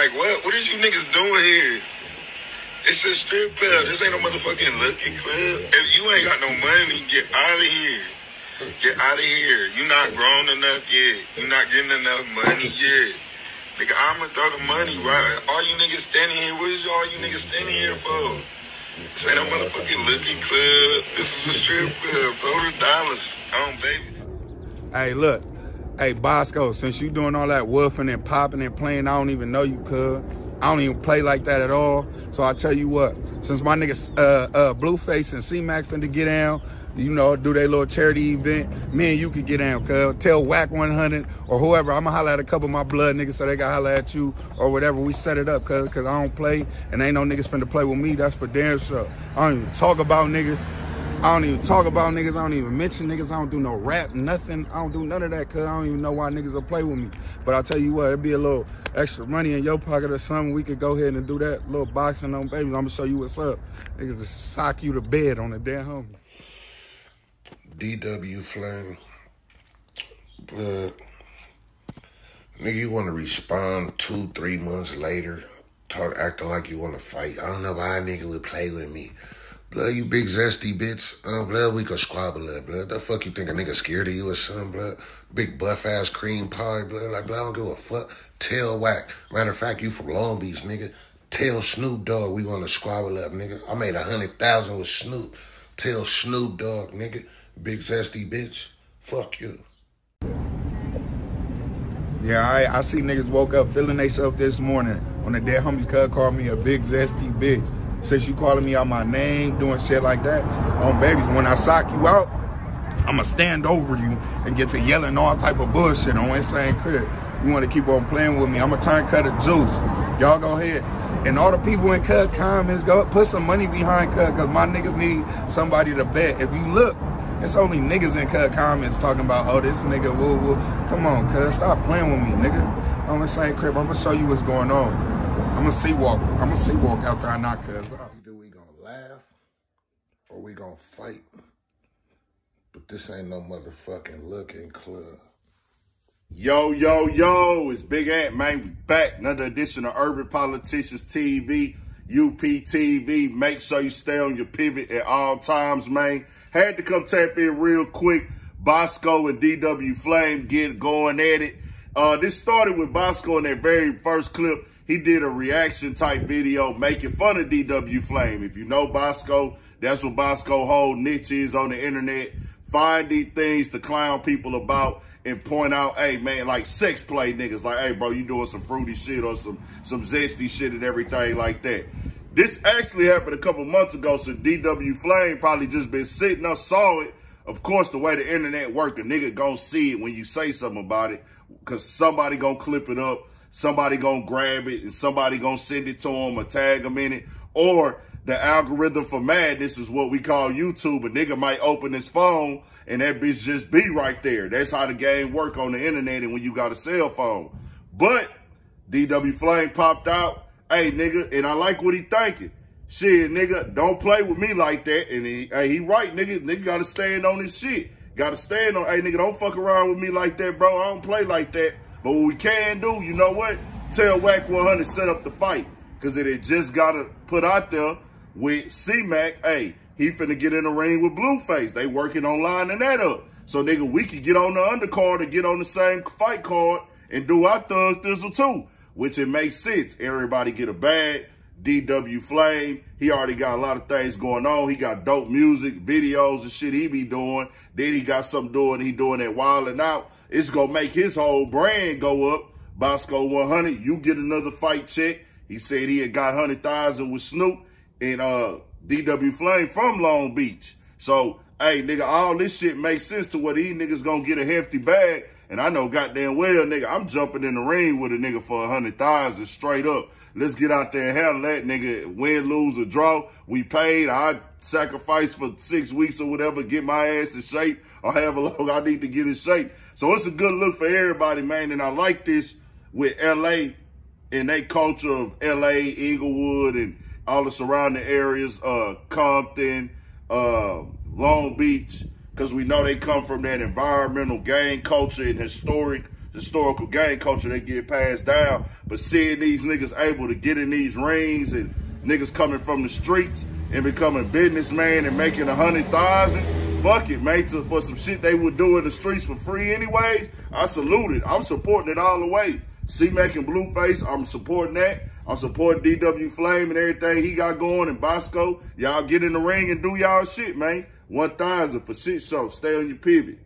Like, what? What is you niggas doing here? It's a strip club. This ain't no motherfucking looking club. If you ain't got no money, get out of here. Get out of here. You not grown enough yet. You not getting enough money yet. Nigga, I'ma throw the money, right? All you niggas standing here, what is all you niggas standing here for? This ain't no motherfucking looking club. This is a strip club. Throw the dollars on, baby. Hey, look. Hey, Boskoe, since you doing all that woofing and popping and playing, I don't even know you, cuz. I don't even play like that at all. So I tell you what, since my niggas uh, uh, Blueface and C-Mac finna get down, you know, do their little charity event, me and you could get down, cuz. Tell Wack 100 or whoever, I'ma holler at a couple of my blood niggas so they got holler at you or whatever. We set it up, cuz, cuz I don't play and ain't no niggas finna play with me. That's for damn sure. I don't even talk about niggas. I don't even talk about niggas. I don't even mention niggas. I don't do no rap, nothing. I don't do none of that because I don't even know why niggas will play with me. But I'll tell you what, it'd be a little extra money in your pocket or something. We could go ahead and do that little boxing on babies. I'm going to show you what's up. Niggas just sock you to bed on the damn homie. DW Flame. But, nigga, you want to respond two, three months later, talk acting like you want to fight. I don't know why a nigga would play with me. Blood, you big zesty bitch. Uh, blood, we could squabble it, blood. The fuck you think a nigga scared of you or something, blood? Big buff ass cream pie, blood. Like, blood, I don't give a fuck. Tail Wack. Matter of fact, you from Long Beach, nigga. Tell Snoop Dogg we gonna squabble up, nigga. I made a hundred thousand with Snoop. Tell Snoop Dogg, nigga. Big zesty bitch. Fuck you. Yeah, I, I see niggas woke up feeling themselves this morning on the dead homies cuz called me a big zesty bitch. Since you calling me out my name, doing shit like that, on babies, when I sock you out, I'ma stand over you and get to yelling all type of bullshit on Insane Crip. You wanna keep on playing with me, I'ma turn cut of juice. Y'all go ahead. And all the people in Cut comments, go put some money behind Cut, cause my niggas need somebody to bet. If you look, it's only niggas in Cut comments talking about, oh, this nigga woo woo. Come on, cuz, stop playing with me, nigga. On Insane Crip, I'ma show you what's going on. I'm a sea walk. I'm a sea walk out there, not cuz. Either we gonna laugh or we gonna fight. But this ain't no motherfucking looking club. Yo, yo, yo, it's Big Ant, man. We back. Another edition of Urban Politicians TV, UPTV. Make sure you stay on your pivot at all times, man. Had to come tap in real quick. Boskoe and DW Flame get going at it. Uh, this started with Boskoe in that very first clip he did a reaction type video making fun of DW Flame. If you know Boskoe, that's what Boskoe whole niche is on the internet. Find these things to clown people about and point out, hey man, like sex play niggas, like, hey bro, you doing some fruity shit or some some zesty shit and everything like that. This actually happened a couple months ago, so DW Flame probably just been sitting up, saw it. Of course, the way the internet work, a nigga gonna see it when you say something about it, cause somebody gonna clip it up somebody gonna grab it and somebody gonna send it to them or tag them in it. Or the algorithm for madness is what we call YouTube. A nigga might open his phone and that bitch just be right there. That's how the game work on the internet and when you got a cell phone. But DW Flame popped out. Hey, nigga, and I like what he thinking. Shit, nigga, don't play with me like that. And he, hey, he right, nigga. Nigga got to stand on his shit. Got to stand on, hey, nigga, don't fuck around with me like that, bro. I don't play like that. But what we can do, you know what? Tell Wack 100 set up the fight. Because they just got to put out there with C-Mac, hey, he finna get in the ring with Blueface. They working on lining that up. So, nigga, we could get on the undercard and get on the same fight card and do our thug thizzle too. Which it makes sense. Everybody get a bag. DW Flame, he already got a lot of things going on. He got dope music, videos and shit he be doing. Then he got something doing. He doing that wilding out. It's going to make his whole brand go up. Boskoe 100, you get another fight check. He said he had got 100,000 with Snoop and uh, DW Flame from Long Beach. So, hey, nigga, all this shit makes sense to what these niggas gonna get a hefty bag. And I know goddamn well, nigga, I'm jumping in the ring with a nigga for a 100,000 straight up. Let's get out there and handle that, nigga. Win, lose, or draw. We paid. I sacrificed for six weeks or whatever, get my ass in shape or however long I need to get in shape. So it's a good look for everybody, man. And I like this with LA and that culture of LA, Inglewood, and all the surrounding areas, uh, Compton, uh, Long Beach, because we know they come from that environmental gang culture and historic historical gang culture that get passed down. But seeing these niggas able to get in these rings and niggas coming from the streets and becoming businessman and making a hundred thousand, fuck it, man, to, for some shit they would do in the streets for free anyways, I salute it. I'm supporting it all the way. C-Mac and Blueface, I'm supporting that. I'm supporting DW Flame and everything he got going and Boskoe. Y'all get in the ring and do y'all shit, man. 1,000 for shit show. Stay on your pivot.